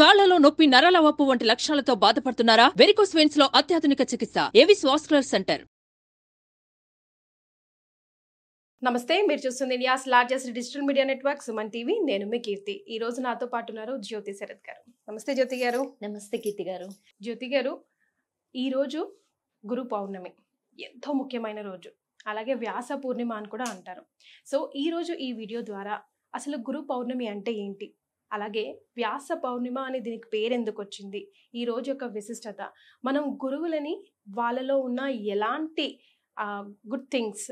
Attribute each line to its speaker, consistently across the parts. Speaker 1: కాళ్లలో నొప్పి నరాల వప్పు వంటి లక్షణాలతో బాధపడుతున్నారా వెరికోస్ వెయిన్స్ లో అత్యాధునిక చికిత్స ఏవిస్ వాస్కులర్ సెంటర్ నమస్తే మీరు చూస్తుంది India's largest digital media network Suman TV నేను మీ కీర్తి ఈ రోజు నాతో పాటు ఉన్నారు జ్యోతి శరత్ గారు నమస్తే జ్యోతి గారు నమస్తే కీర్తి గారు జ్యోతి గారు ఈరోజు గురు పౌర్ణమి ఎంతో ముఖ్యమైన రోజు అలాగే వ్యాస పూర్ణిమ అని కూడా అంటారు సో ఈరోజు ఈ వీడియో ద్వారా అసలు గురు పౌర్ణమి అంటే ఏంటి అలాగే వ్యాస పౌర్ణిమ అనే దీనికి పేరెందుకు వచ్చింది ఈ రోజు యొక్క విశిష్టత మనం గురువులని వాళ్ళలో ఉన్న ఎలాంటి గుడ్ థింగ్స్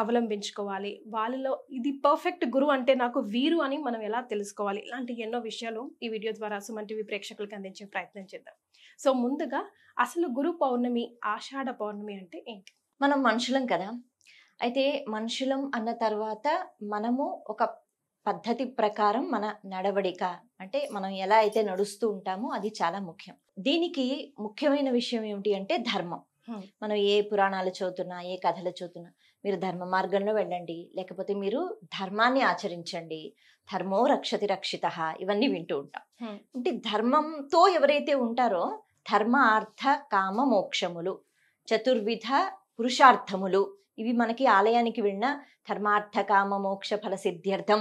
Speaker 1: అవలంబించుకోవాలి వాళ్ళలో ఇది పర్ఫెక్ట్ గురువు అంటే నాకు వీరు అని మనం ఎలా తెలుసుకోవాలి ఇలాంటి ఎన్నో విషయాలు ఈ వీడియో ద్వారా సుమన్ టీవీ ప్రేక్షకులకు అందించే ప్రయత్నం చేద్దాం సో ముందుగా అసలు గురు పౌర్ణమి ఆషాఢ పౌర్ణమి అంటే ఏంటి
Speaker 2: మనం మనుషులం కదా అయితే మనుషులం అన్న తర్వాత మనము ఒక పద్ధతి ప్రకారం మన నడవడిక అంటే మనం ఎలా అయితే నడుస్తూ ఉంటామో అది చాలా ముఖ్యం దీనికి ముఖ్యమైన విషయం ఏమిటి అంటే ధర్మం మనం ఏ పురాణాలు చదువుతున్నా ఏ కథలు చదువుతున్నా మీరు ధర్మ మార్గంలో వెళ్ళండి లేకపోతే మీరు ధర్మాన్ని ఆచరించండి ధర్మో రక్షతి రక్షిత ఇవన్నీ వింటూ ఉంటాం అంటే ధర్మంతో ఎవరైతే ఉంటారో ధర్మ అర్థ కామ మోక్షములు చతుర్విధ పురుషార్థములు ఇవి మనకి ఆలయానికి వెళ్ళిన ధర్మార్థ కామ మోక్ష ఫల సిద్ధ్యర్థం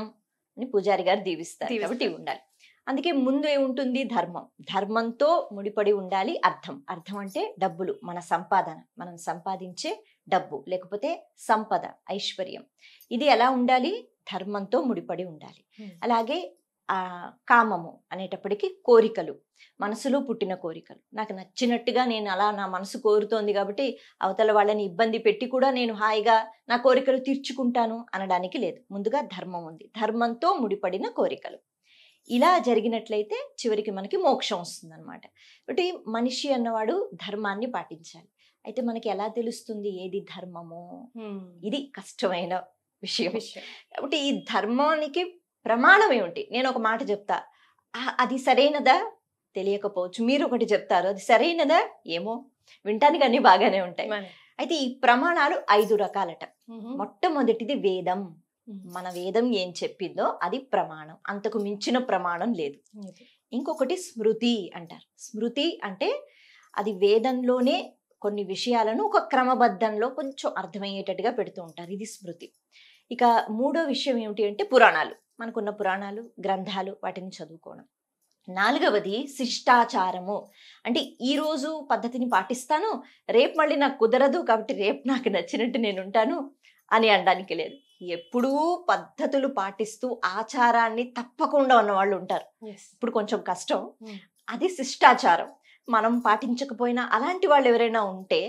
Speaker 2: అని పూజారి గారు దీవిస్తారు కాబట్టి ఉండాలి అందుకే ముందు ఏముంటుంది ధర్మం ధర్మంతో ముడిపడి ఉండాలి అర్థం అర్థం అంటే డబ్బులు మన సంపాదన మనం సంపాదించే డబ్బు లేకపోతే సంపద ఐశ్వర్యం ఇది ఎలా ఉండాలి ధర్మంతో ముడిపడి ఉండాలి అలాగే కామము అనేటప్పటికీ కోరికలు మనసులో పుట్టిన కోరికలు నాకు నచ్చినట్టుగా నేను అలా నా మనసు కోరుతోంది కాబట్టి అవతల వాళ్ళని ఇబ్బంది పెట్టి కూడా నేను హాయిగా నా కోరికలు తీర్చుకుంటాను అనడానికి లేదు ముందుగా ధర్మం ఉంది ధర్మంతో ముడిపడిన కోరికలు ఇలా జరిగినట్లయితే చివరికి మనకి మోక్షం వస్తుందన్నమాట కాబట్టి మనిషి అన్నవాడు ధర్మాన్ని పాటించాలి అయితే మనకి ఎలా తెలుస్తుంది ఏది ధర్మము ఇది కష్టమైన విషయం కాబట్టి ఈ ధర్మానికి ప్రమాణం ఏమిటి నేను ఒక మాట చెప్తా అది సరైనదా తెలియకపోవచ్చు మీరు ఒకటి చెప్తారు అది సరైనదా ఏమో వింటానికి అన్ని బాగానే ఉంటాయి అయితే ఈ ప్రమాణాలు ఐదు రకాలట మొట్టమొదటిది వేదం మన వేదం ఏం చెప్పిందో అది ప్రమాణం అంతకు మించిన ప్రమాణం లేదు ఇంకొకటి స్మృతి అంటారు స్మృతి అంటే అది వేదంలోనే కొన్ని విషయాలను ఒక క్రమబద్ధంలో కొంచెం అర్థమయ్యేటట్టుగా పెడుతూ ఉంటారు ఇది స్మృతి ఇక మూడో విషయం ఏమిటి అంటే పురాణాలు మనకున్న పురాణాలు గ్రంథాలు వాటిని చదువుకోవడం నాలుగవది శిష్టాచారము అంటే ఈరోజు పద్ధతిని పాటిస్తాను రేపు మళ్ళీ నాకు కుదరదు కాబట్టి రేపు నాకు నచ్చినట్టు నేను ఉంటాను అని అనడానికి లేదు ఎప్పుడూ పద్ధతులు పాటిస్తూ ఆచారాన్ని తప్పకుండా ఉన్నవాళ్ళు ఉంటారు ఇప్పుడు కొంచెం కష్టం hmm. అది శిష్టాచారం మనం పాటించకపోయినా అలాంటి వాళ్ళు ఎవరైనా ఉంటే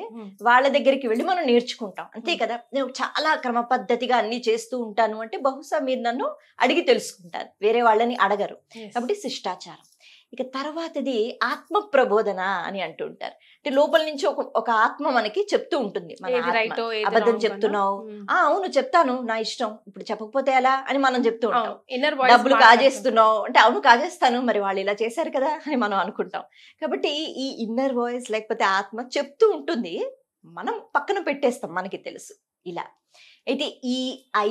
Speaker 2: వాళ్ళ దగ్గరికి వెళ్ళి మనం నేర్చుకుంటాం అంతే కదా నేను చాలా క్రమ పద్ధతిగా అన్ని చేస్తూ ఉంటాను అంటే బహుశా మీరు నన్ను అడిగి తెలుసుకుంటారు వేరే వాళ్ళని అడగరు కాబట్టి శిష్టాచారం ఇక తర్వాతది ఆత్మ ప్రబోధన అని అంటుంటారు అంటే లోపల నుంచి ఒక ఒక ఆత్మ మనకి చెప్తూ ఉంటుంది అబద్ధం చెప్తున్నావు ఆ అవును చెప్తాను నా ఇష్టం ఇప్పుడు చెప్పకపోతే ఎలా అని మనం చెప్తూ ఉంటాం
Speaker 1: డబ్బులు కాజేస్తున్నావు
Speaker 2: అంటే అవును కాజేస్తాను మరి వాళ్ళు ఇలా చేశారు కదా అని మనం అనుకుంటాం కాబట్టి ఈ ఇన్నర్ వాయిస్ లేకపోతే ఆత్మ చెప్తూ ఉంటుంది మనం పక్కన పెట్టేస్తాం మనకి తెలుసు ఇలా అయితే ఈ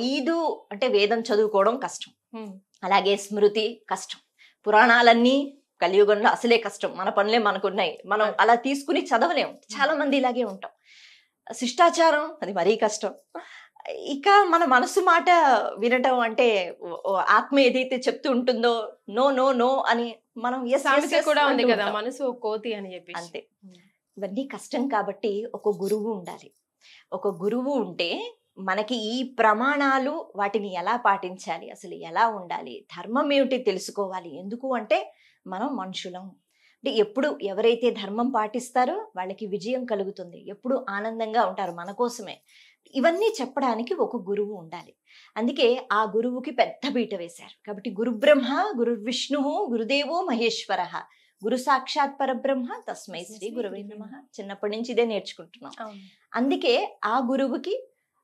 Speaker 2: ఐదు అంటే వేదం చదువుకోవడం కష్టం అలాగే స్మృతి కష్టం పురాణాలన్నీ కలియుగంలో అసలే కష్టం మన పనులే మనకున్నాయి మనం అలా తీసుకుని చదవలేము చాలా మంది ఇలాగే ఉంటాం శిష్టాచారం అది మరీ కష్టం ఇక మన మనసు మాట వినటం అంటే ఆత్మ ఏదైతే చెప్తూ ఉంటుందో నో నో నో అని మనం కూడా ఉంది కదా
Speaker 1: మనసు కోతి అని చెప్పి అంతే
Speaker 2: ఇవన్నీ కష్టం కాబట్టి ఒక గురువు ఉండాలి ఒక గురువు ఉంటే మనకి ఈ ప్రమాణాలు వాటిని ఎలా పాటించాలి అసలు ఎలా ఉండాలి ధర్మం ఏమిటి తెలుసుకోవాలి ఎందుకు అంటే మనం మనుషులం అంటే ఎప్పుడు ఎవరైతే ధర్మం పాటిస్తారో వాళ్ళకి విజయం కలుగుతుంది ఎప్పుడు ఆనందంగా ఉంటారు మన కోసమే ఇవన్నీ చెప్పడానికి ఒక గురువు ఉండాలి అందుకే ఆ గురువుకి పెద్ద బీట వేశారు కాబట్టి గురుబ్రహ్మ గురు గురుదేవో మహేశ్వర గురు సాక్షాత్ పరబ్రహ్మ తస్మై శ్రీ గురువే నమ చిన్నప్పటి నుంచి ఇదే నేర్చుకుంటున్నాం అందుకే ఆ గురువుకి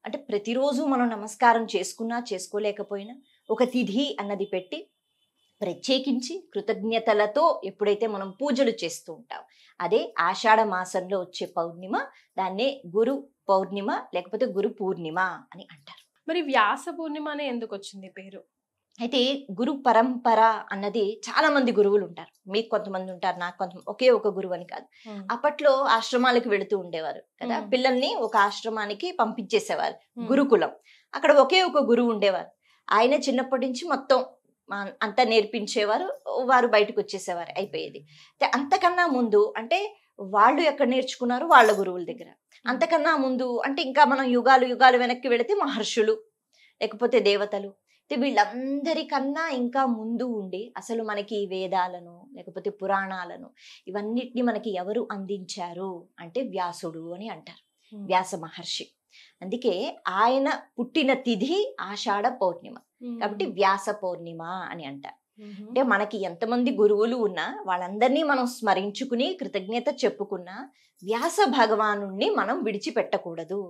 Speaker 2: అంటే ప్రతిరోజు మనం నమస్కారం చేసుకున్నా చేసుకోలేకపోయినా ఒక తిథి అన్నది పెట్టి ప్రత్యేకించి కృతజ్ఞతలతో ఎప్పుడైతే మనం పూజలు చేస్తూ ఉంటాం అదే ఆషాఢ మాసంలో వచ్చే పౌర్ణిమ దాన్నే గురు పౌర్ణిమ లేకపోతే గురు పూర్ణిమ అని అంటారు
Speaker 1: మరి వ్యాస పూర్ణిమ అనే ఎందుకు
Speaker 2: వచ్చింది పేరు అయితే గురు పరంపర అన్నది చాలా మంది గురువులు ఉంటారు మీకు కొంతమంది ఉంటారు నాకు కొంత ఒకే ఒక గురువు అని కాదు అప్పట్లో ఆశ్రమాలకు వెళుతూ ఉండేవారు కదా పిల్లల్ని ఒక ఆశ్రమానికి పంపించేసేవారు గురుకులం అక్కడ ఒకే ఒక గురువు ఉండేవారు ఆయన చిన్నప్పటి నుంచి మొత్తం అంతా నేర్పించేవారు వారు బయటకు వచ్చేసేవారు అయిపోయేది అంతకన్నా ముందు అంటే వాళ్ళు ఎక్కడ నేర్చుకున్నారు వాళ్ళ గురువుల దగ్గర అంతకన్నా ముందు అంటే ఇంకా మనం యుగాలు యుగాలు వెనక్కి వెళితే మహర్షులు లేకపోతే దేవతలు వీళ్ళందరికన్నా ఇంకా ముందు ఉండి అసలు మనకి వేదాలను లేకపోతే పురాణాలను ఇవన్నిటిని మనకి ఎవరు అందించారు అంటే వ్యాసుడు అని అంటారు వ్యాస మహర్షి అందుకే ఆయన పుట్టిన తిథి ఆషాఢ పౌర్ణిమ కాబట్టి వ్యాస పౌర్ణిమ అని అంటారు అంటే మనకి ఎంతమంది గురువులు ఉన్నా వాళ్ళందరినీ మనం స్మరించుకుని కృతజ్ఞత చెప్పుకున్నా వ్యాస భగవాను మనం విడిచిపెట్టకూడదు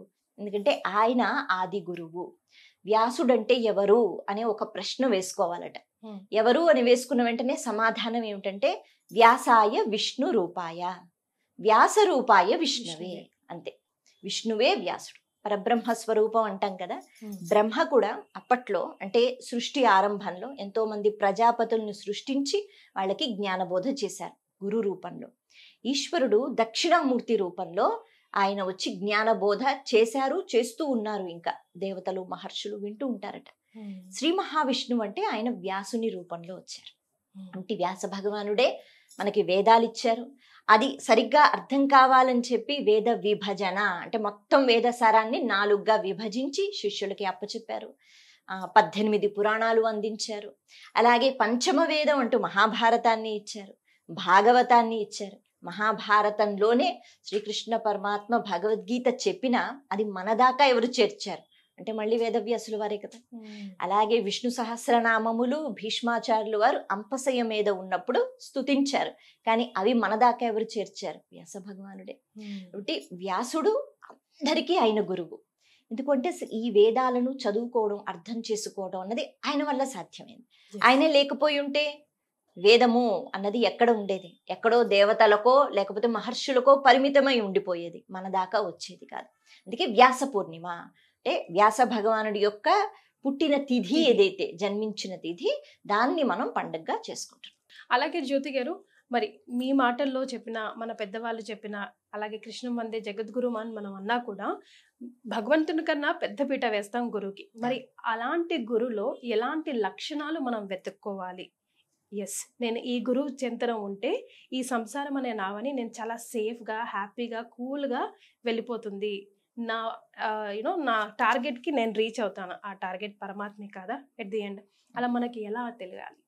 Speaker 2: ఎందుకంటే ఆయన ఆది గురువు వ్యాసుడంటే ఎవరు అనే ఒక ప్రశ్న వేసుకోవాలట ఎవరు అని వేసుకున్న వెంటనే సమాధానం ఏమిటంటే వ్యాసాయ విష్ణు రూపాయ వ్యాస రూపాయ విష్ణువే అంతే విష్ణువే వ్యాసుడు పరబ్రహ్మ స్వరూపం అంటాం కదా బ్రహ్మ కూడా అప్పట్లో అంటే సృష్టి ఆరంభంలో ఎంతో మంది ప్రజాపతులను సృష్టించి వాళ్ళకి జ్ఞానబోధ చేశారు గురు రూపంలో ఈశ్వరుడు దక్షిణామూర్తి రూపంలో ఆయన వచ్చి జ్ఞానబోధ చేశారు చేస్తూ ఉన్నారు ఇంకా దేవతలు మహర్షులు వింటూ ఉంటారట శ్రీ మహావిష్ణువు అంటే ఆయన వ్యాసుని రూపంలో వచ్చారు అంటే వ్యాస భగవానుడే మనకి వేదాలు ఇచ్చారు అది సరిగ్గా అర్థం కావాలని చెప్పి వేద విభజన అంటే మొత్తం వేదసారాన్ని నాలుగుగా విభజించి శిష్యులకి అప్పచెప్పారు పద్దెనిమిది పురాణాలు అందించారు అలాగే పంచమ వేదం అంటూ మహాభారతాన్ని ఇచ్చారు భాగవతాన్ని ఇచ్చారు మహాభారతంలోనే శ్రీకృష్ణ పరమాత్మ భగవద్గీత చెప్పినా అది మనదాకా ఎవరు చేర్చారు అంటే మళ్ళీ వేదవ్యాసులు వారే కదా అలాగే విష్ణు సహస్రనామములు భీష్మాచార్యులు వారు అంపశయ మీద ఉన్నప్పుడు స్తుతించారు కానీ అవి మన దాకా ఎవరు చేర్చారు వ్యాస భగవానుడే కాబట్టి వ్యాసుడు అందరికీ ఆయన గురువు ఎందుకంటే ఈ వేదాలను చదువుకోవడం అర్థం చేసుకోవడం అన్నది ఆయన వల్ల సాధ్యమైంది ఆయనే లేకపోయి ఉంటే వేదము అన్నది ఎక్కడ ఉండేది ఎక్కడో దేవతలకో లేకపోతే మహర్షులకో పరిమితమై ఉండిపోయేది మన దాకా వచ్చేది కాదు అందుకే వ్యాస పూర్ణిమ అంటే వ్యాస భగవానుడి యొక్క పుట్టిన తిథి ఏదైతే జన్మించిన తిథి దాన్ని మనం పండగగా చేసుకుంటున్నాం అలాగే జ్యోతి గారు
Speaker 1: మరి మీ మాటల్లో చెప్పిన మన పెద్దవాళ్ళు చెప్పిన అలాగే కృష్ణం వందే జగద్గురు అని మనం అన్నా కూడా భగవంతుని కన్నా పెద్ద పీట వేస్తాం గురువుకి మరి అలాంటి గురులో ఎలాంటి లక్షణాలు మనం వెతుక్కోవాలి ఎస్ నేను ఈ గురువు చెంతనం ఉంటే ఈ సంసారం అనే నావని నేను చాలా సేఫ్గా హ్యాపీగా కూల్గా వెళ్ళిపోతుంది నా యూనో నా టార్గెట్కి నేను రీచ్ అవుతాను ఆ టార్గెట్ పరమాత్మే కదా
Speaker 2: ఎట్ ది ఎండ్ అలా hmm. మనకి ఎలా తెలియాలి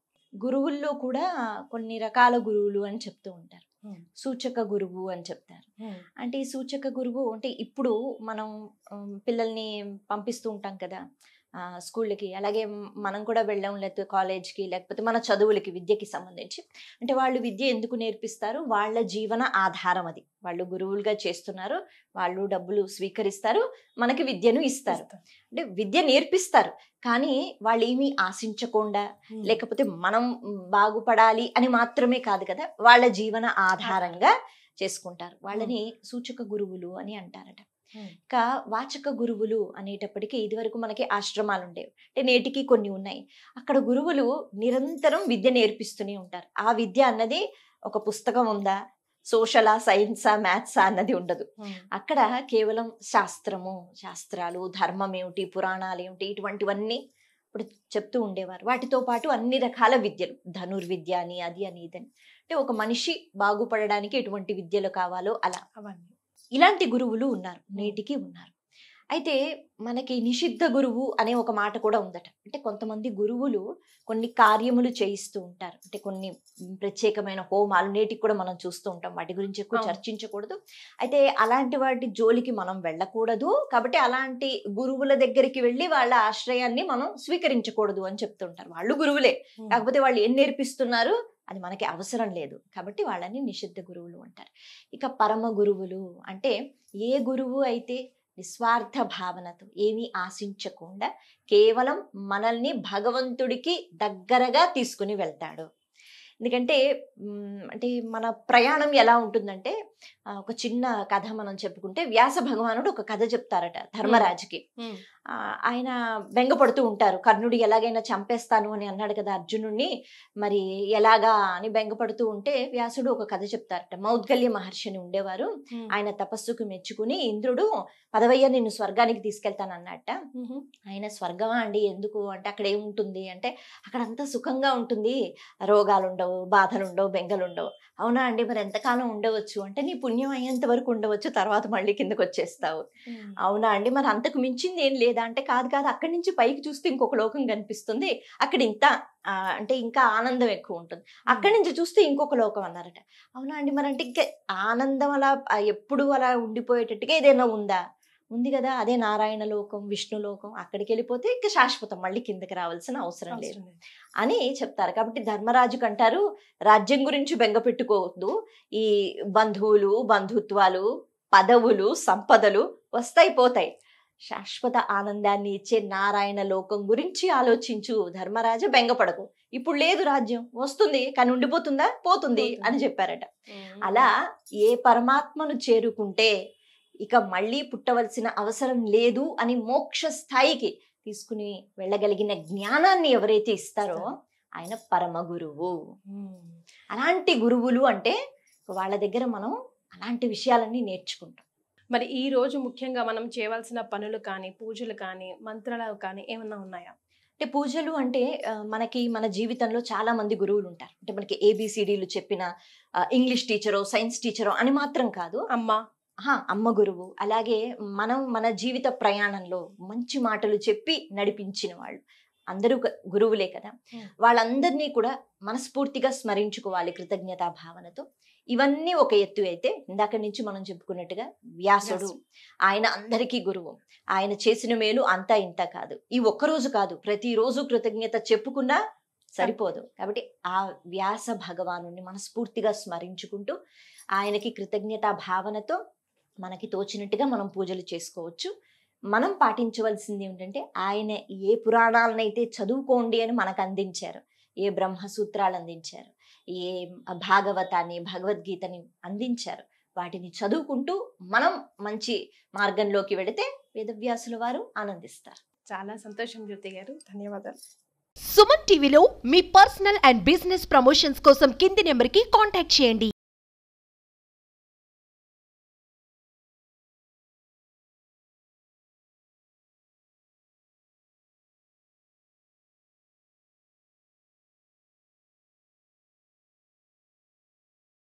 Speaker 2: గురువుల్లో కూడా కొన్ని రకాల గురువులు అని చెప్తూ ఉంటారు hmm. సూచక గురువు అని చెప్తారు hmm. అంటే ఈ సూచక గురువు అంటే ఇప్పుడు మనం పిల్లల్ని పంపిస్తూ ఉంటాం కదా స్కూళ్ళకి అలాగే మనం కూడా వెళ్ళాం లేకపోతే కాలేజ్కి లేకపోతే మన చదువులకి విద్యకి సంబంధించి అంటే వాళ్ళు విద్య ఎందుకు నేర్పిస్తారు వాళ్ళ జీవన ఆధారం అది వాళ్ళు గురువులుగా చేస్తున్నారు వాళ్ళు డబ్బులు స్వీకరిస్తారు మనకి విద్యను ఇస్తారు అంటే విద్య నేర్పిస్తారు కానీ వాళ్ళు ఏమీ ఆశించకుండా లేకపోతే మనం బాగుపడాలి అని మాత్రమే కాదు కదా వాళ్ళ జీవన ఆధారంగా చేసుకుంటారు వాళ్ళని సూచక గురువులు అని అంటారట ఇంకా వాచక గురువులు అనేటప్పటికీ ఇదివరకు మనకి ఆశ్రమాలు ఉండేవి అంటే నేటికి కొన్ని ఉన్నాయి అక్కడ గురువులు నిరంతరం విద్య నేర్పిస్తూనే ఉంటారు ఆ విద్య అన్నది ఒక పుస్తకం ఉందా సోషలా సైన్సా మ్యాథ్సా అన్నది ఉండదు అక్కడ కేవలం శాస్త్రము శాస్త్రాలు ధర్మం ఏమిటి పురాణాలు ఏమిటి ఇటువంటివన్నీ ఇప్పుడు చెప్తూ ఉండేవారు వాటితో పాటు అన్ని రకాల విద్యలు ధనుర్విద్య అని అది అని ఇదని అంటే ఒక మనిషి బాగుపడడానికి ఎటువంటి విద్యలు కావాలో అలా అవన్నీ ఇలాంటి గురువులు ఉన్నారు నేటికి ఉన్నారు అయితే మనకి నిషిద్ధ గురువు అనే ఒక మాట కూడా ఉందట అంటే కొంతమంది గురువులు కొన్ని కార్యములు చేయిస్తూ ఉంటారు అంటే కొన్ని ప్రత్యేకమైన హోమాలు నేటికి కూడా మనం చూస్తూ ఉంటాం వాటి గురించి ఎక్కువ చర్చించకూడదు అయితే అలాంటి వాటి జోలికి మనం వెళ్ళకూడదు కాబట్టి అలాంటి గురువుల దగ్గరికి వెళ్ళి వాళ్ళ ఆశ్రయాన్ని మనం స్వీకరించకూడదు అని చెప్తుంటారు వాళ్ళు గురువులే కాకపోతే వాళ్ళు ఏం నేర్పిస్తున్నారు అది మనకి అవసరం లేదు కాబట్టి వాళ్ళని నిషిద్ధ గురువులు అంటారు ఇక పరమ గురువులు అంటే ఏ గురువు అయితే నిస్వార్థ భావనతో ఏమీ ఆశించకుండా కేవలం మనల్ని భగవంతుడికి దగ్గరగా తీసుకుని వెళ్తాడు ఎందుకంటే అంటే మన ప్రయాణం ఎలా ఉంటుందంటే ఒక చిన్న కథ మనం చెప్పుకుంటే వ్యాస భగవానుడు ఒక కథ చెప్తారట ధర్మరాజుకి ఆయన బెంగపడుతూ ఉంటారు కర్ణుడు ఎలాగైనా చంపేస్తాను అని అన్నాడు కదా అర్జునుడిని మరి ఎలాగా అని బెంగపడుతూ ఉంటే వ్యాసుడు ఒక కథ చెప్తారట మౌద్గల్య మహర్షి అని ఉండేవారు ఆయన తపస్సుకు మెచ్చుకుని ఇంద్రుడు పదవయ్య నిన్ను స్వర్గానికి తీసుకెళ్తాను అన్నట్ట ఆయన స్వర్గమా అండి ఎందుకు అంటే అక్కడ ఏముంటుంది అంటే అక్కడంతా సుఖంగా ఉంటుంది రోగాలు ఉండవు బాధలు ఉండవు బెంగలు ఉండవు అవునా అండి మరి ఎంతకాలం ఉండవచ్చు అంటే నీ పుణ్యం అయ్యేంత వరకు ఉండవచ్చు తర్వాత మళ్ళీ కిందకు వచ్చేస్తావు అవునా అండి మరి అంతకు మించింది ఏం లేదా అంటే కాదు కాదు అక్కడి నుంచి పైకి చూస్తే ఇంకొక లోకం కనిపిస్తుంది అక్కడ ఇంత అంటే ఇంకా ఆనందం ఎక్కువ ఉంటుంది అక్కడి నుంచి చూస్తే ఇంకొక లోకం అన్నారట అవునా అండి మరి అంటే ఇంకా ఆనందం అలా ఎప్పుడు అలా ఉండిపోయేటట్టుగా ఏదైనా ఉందా ఉంది కదా అదే నారాయణ లోకం విష్ణు లోకం అక్కడికి వెళ్ళిపోతే ఇంకా శాశ్వతం మళ్ళీ కిందకి రావాల్సిన అవసరం లేదు అని చెప్తారు కాబట్టి ధర్మరాజు అంటారు రాజ్యం గురించి బెంగ పెట్టుకోవద్దు ఈ బంధువులు బంధుత్వాలు పదవులు సంపదలు వస్తాయి పోతాయి శాశ్వత ఆనందాన్ని ఇచ్చే నారాయణ లోకం గురించి ఆలోచించు ధర్మరాజు బెంగపడకు ఇప్పుడు లేదు రాజ్యం వస్తుంది కానీ ఉండిపోతుందా పోతుంది అని చెప్పారట అలా ఏ పరమాత్మను చేరుకుంటే ఇక మళ్ళీ పుట్టవలసిన అవసరం లేదు అని మోక్ష స్థాయికి తీసుకుని వెళ్ళగలిగిన జ్ఞానాన్ని ఎవరైతే ఇస్తారో ఆయన పరమ గురువు అలాంటి గురువులు అంటే వాళ్ళ దగ్గర మనం అలాంటి విషయాలన్నీ నేర్చుకుంటాం మరి ఈ రోజు
Speaker 1: ముఖ్యంగా మనం చేయవలసిన పనులు కానీ పూజలు కానీ మంత్రాలు కానీ ఏమన్నా ఉన్నాయా
Speaker 2: అంటే పూజలు అంటే మనకి మన జీవితంలో చాలా మంది గురువులు ఉంటారు అంటే మనకి ఏబిసిడీలు చెప్పిన ఇంగ్లీష్ టీచరో సైన్స్ టీచరో అని మాత్రం కాదు అమ్మ అమ్మ గురువు అలాగే మనం మన జీవిత ప్రయాణంలో మంచి మాటలు చెప్పి నడిపించిన వాళ్ళు అందరూ గురువులే కదా వాళ్ళందరినీ కూడా మనస్ఫూర్తిగా స్మరించుకోవాలి కృతజ్ఞతా భావనతో ఇవన్నీ ఒక ఎత్తు అయితే ఇందాక నుంచి మనం చెప్పుకున్నట్టుగా వ్యాసుడు ఆయన అందరికీ గురువు ఆయన చేసిన మేలు అంతా ఇంత కాదు ఈ ఒక్కరోజు కాదు ప్రతిరోజు కృతజ్ఞత చెప్పుకున్నా సరిపోదు కాబట్టి ఆ వ్యాస భగవాను మనస్ఫూర్తిగా స్మరించుకుంటూ ఆయనకి కృతజ్ఞతా భావనతో మనకి తోచినట్టుగా మనం పూజలు చేసుకోవచ్చు మనం పాటించవలసింది ఏమిటంటే ఆయన ఏ పురాణాలనైతే చదువుకోండి అని మనకు అందించారు ఏ బ్రహ్మసూత్రాలు అందించారు ఏ భాగవతాన్ని భగవద్గీతని అందించారు వాటిని చదువుకుంటూ మనం మంచి మార్గంలోకి వెళితే వేదవ్యాసుల వారు ఆనందిస్తారు చాలా సంతోషం జ్యోతి గారు ధన్యవాదాలు
Speaker 1: సుమన్ టీవీలో మీ పర్సనల్ అండ్ బిజినెస్ ప్రమోషన్స్ కోసం కింది నెంబర్కి కాంటాక్ట్ చేయండి